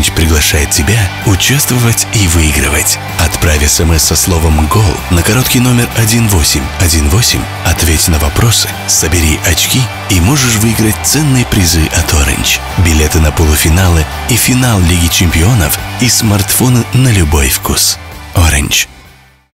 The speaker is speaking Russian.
Orange приглашает тебя участвовать и выигрывать. Отправь смс со словом «Гол» на короткий номер 1818, ответь на вопросы, собери очки и можешь выиграть ценные призы от Orange. Билеты на полуфиналы и финал Лиги чемпионов и смартфоны на любой вкус. Orange –